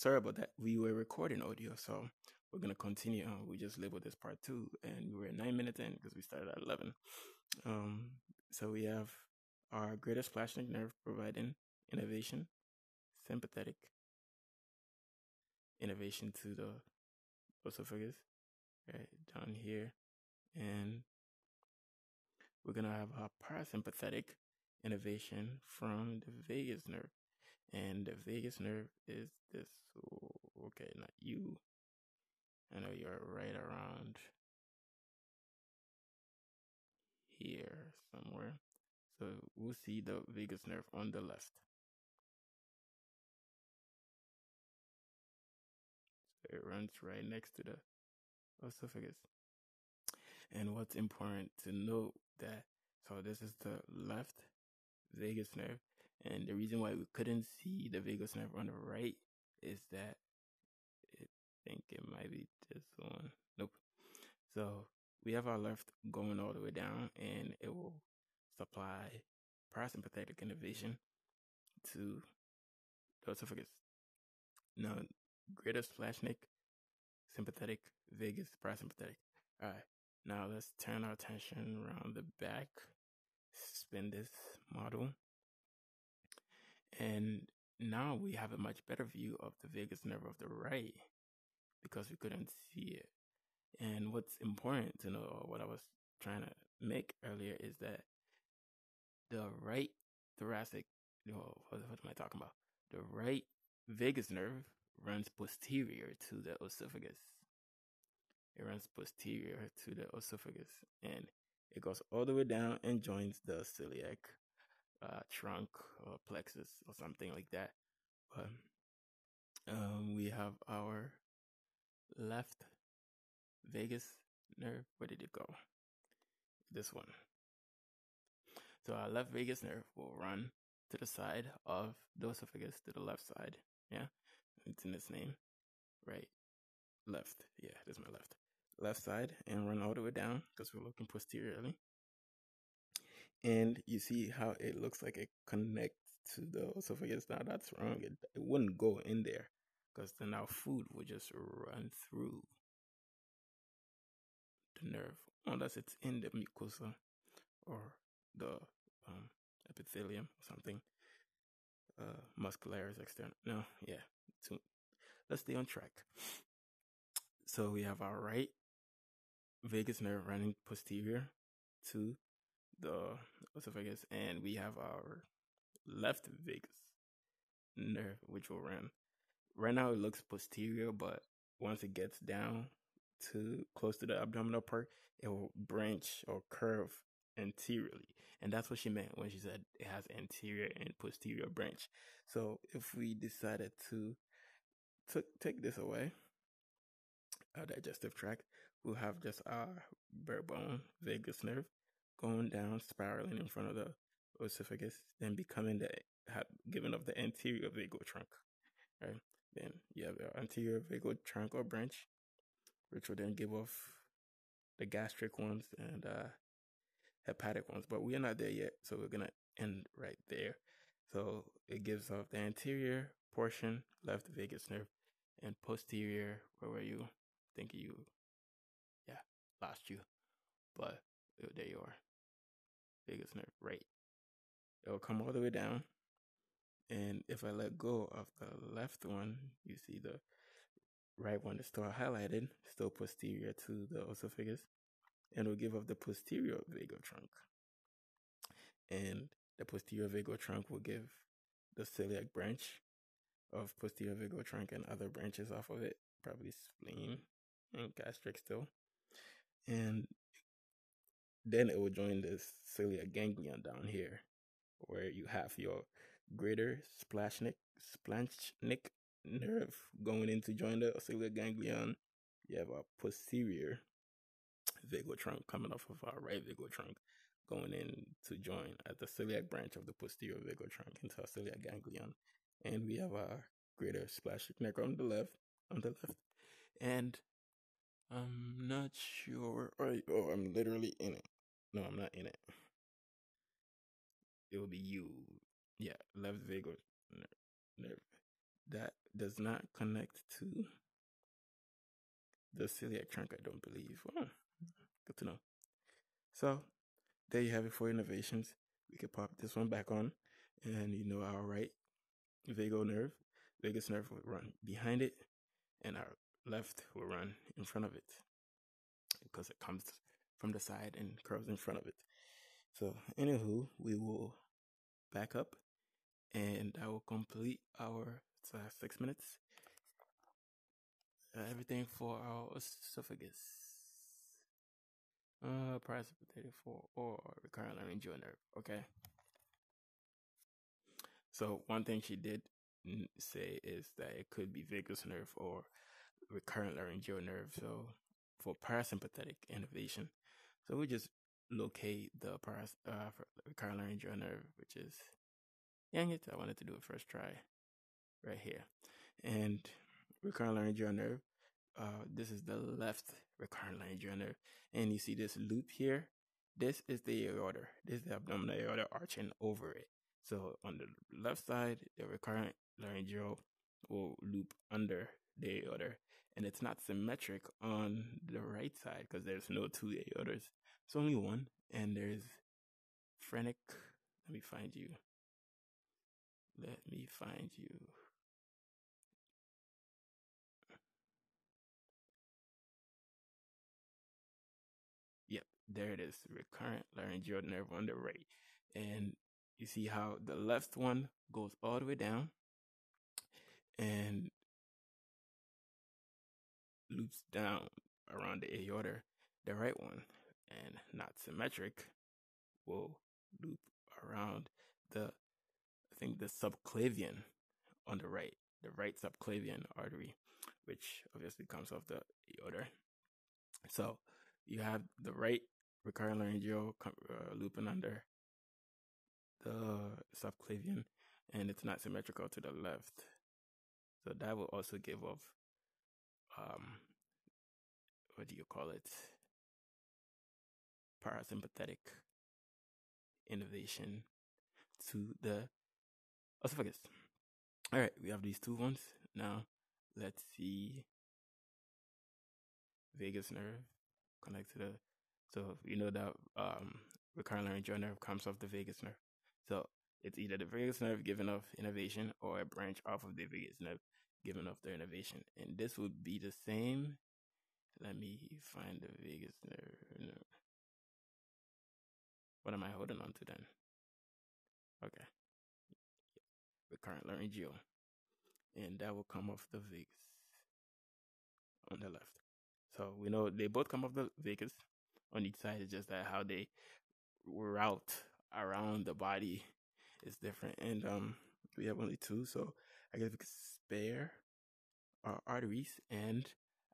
sorry about that. We were recording audio, so we're gonna continue. Uh, we just labeled this part two, and we were nine minutes in because we started at eleven. Um, so we have our greater splanchnic nerve providing innervation, sympathetic innervation to the esophagus, right down here, and we're gonna have our parasympathetic innervation from the vagus nerve. And the vagus nerve is this. Okay, not you. I know you're right around here somewhere. So we'll see the vagus nerve on the left. So it runs right next to the esophagus. And what's important to note that so this is the left vagus nerve. And the reason why we couldn't see the vagus nerve on the right is that I think it might be this one. Nope. So we have our left going all the way down and it will supply parasympathetic innervation to the esophagus. Now, greater splanchnic, sympathetic, vagus, parasympathetic. All right. Now let's turn our attention around the back, spin this model. And now we have a much better view of the vagus nerve of the right because we couldn't see it. And what's important to know, what I was trying to make earlier, is that the right thoracic, what, what am I talking about? The right vagus nerve runs posterior to the esophagus. It runs posterior to the esophagus and it goes all the way down and joins the celiac uh, trunk or plexus or something like that. But um, we have our left vagus nerve. Where did it go? This one. So our left vagus nerve will run to the side of the esophagus, to the left side. Yeah, it's in its name. Right, left. Yeah, this is my left. Left side and run all the way down because we're looking posteriorly. And you see how it looks like it connects to the esophagus. Now that's wrong. It, it wouldn't go in there because then our food would just run through the nerve unless it's in the mucosa or the um, epithelium or something. Uh, muscularis externa. No, yeah. So let's stay on track. So we have our right vagus nerve running posterior to the esophagus, and we have our left vagus nerve, which will run. Right now, it looks posterior, but once it gets down to close to the abdominal part, it will branch or curve anteriorly. And that's what she meant when she said it has anterior and posterior branch. So if we decided to t- take this away, our digestive tract, we'll have just our bare bone vagus nerve going down, spiraling in front of the esophagus, then becoming the giving of the anterior vagal trunk. Right? Then you have the anterior vagal trunk or branch, which will then give off the gastric ones and uh, hepatic ones. But we're not there yet, so we're gonna end right there. So it gives off the anterior portion, left vagus nerve, and posterior. Where were you? Think you, yeah, lost you, but there you are. Vagus nerve, right. It will come all the way down. And if I let go of the left one, you see the right one is still highlighted, still posterior to the esophagus, and it'll give off the posterior vagal trunk. And the posterior vagal trunk will give the celiac branch of posterior vagal trunk and other branches off of it, probably spleen and gastric still. And then it will join this celiac ganglion down here, where you have your greater splanchnic, nerve going in to join the celiac ganglion. You have a posterior vagal trunk coming off of our right vagal trunk going in to join at the celiac branch of the posterior vagal trunk into our celiac ganglion. And we have our greater splanchnic nerve on the left, on the left. And I'm not sure. Oh, I'm literally in it. No, I'm not in it. It will be you. Yeah, left vagal nerve. That does not connect to the celiac trunk, I don't believe. Oh, good to know. So, there you have it for innervations. We could pop this one back on, and you know our right vagal nerve, vagus nerve will run behind it, and our left will run in front of it because it comes from the side and curves in front of it. So, anywho, we will back up, and I will complete our uh, six minutes. Uh, everything for our esophagus. Uh, precipitated for or recurrent laryngeal nerve. Okay. So one thing she did say is that it could be vagus nerve or recurrent laryngeal nerve. So for parasympathetic innervation, so we just locate the paras uh, recurrent laryngeal nerve, which is yang it. I wanted to do it first try, right here, and recurrent laryngeal nerve. Uh, this is the left recurrent laryngeal nerve, and you see this loop here. This is the aorta. This is the abdominal aorta arching over it. So on the left side, the recurrent laryngeal will loop under the aorta, and it's not symmetric on the right side because there's no two aortas. It's only one, and there's phrenic. Let me find you. Let me find you. Yep, there it is. Recurrent laryngeal nerve on the right. And you see how the left one goes all the way down and loops down around the aorta. The right one, and not symmetric, will loop around the, I think the subclavian on the right, the right subclavian artery, which obviously comes off the aorta. So you have the right recurrent laryngeal uh, looping under the subclavian and it's not symmetrical to the left. So that will also give off, um, what do you call it? Parasympathetic innervation to the esophagus. All right, we have these two ones. Now let's see vagus nerve connect to the, so you know that, um, recurrent laryngeal nerve comes off the vagus nerve. So it's either the vagus nerve giving off innervation or a branch off of the vagus nerve giving off their innervation. And this would be the same. Let me find the vagus nerve. What am I holding on to then? Okay. Recurrent laryngeal. And that will come off the vagus on the left. So we know they both come off the vagus on each side. It's just that how they route around the body is different. And um, we have only two, so I guess we could spare our arteries. And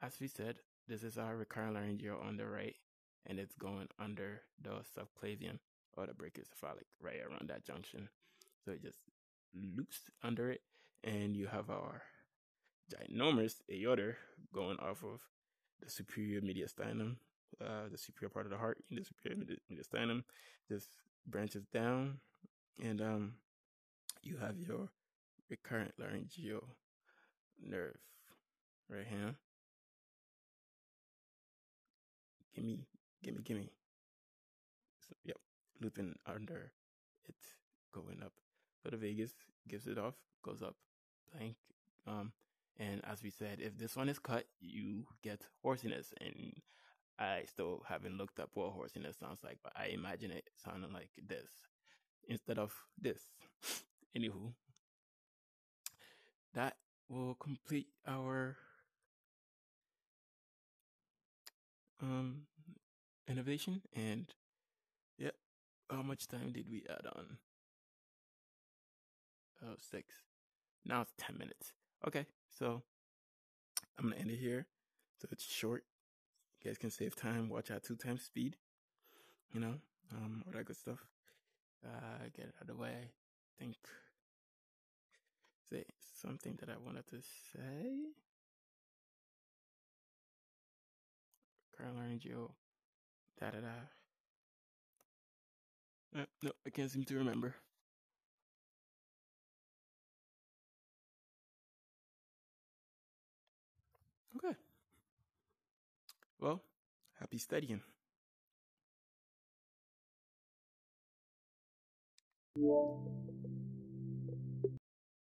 as we said, this is our recurrent laryngeal on the right, and it's going under the subclavian or the brachiocephalic, right around that junction. So it just loops under it, and you have our ginormous aorta going off of the superior mediastinum, uh, the superior part of the heart, the superior mediastinum, just branches down, and um, you have your recurrent laryngeal nerve right here. Gimme, gimme, gimme. So, yep, looping under it, going up. So the vagus gives it off, goes up, blank. Um, and as we said, if this one is cut, you get hoarseness. And I still haven't looked up what hoarseness sounds like, but I imagine it sounding like this instead of this. Anywho, will complete our um innervation and yeah how much time did we add on? Oh six. Now it's 10 minutes. Okay so i'm gonna end it here. So it's short. You guys can save time watch at two times speed you know um all that good stuff. Uh get it out of the way. I Say something that I wanted to say? Carl Angel. Da da da. Uh, no, I can't seem to remember. Okay. Well, happy studying. Yeah.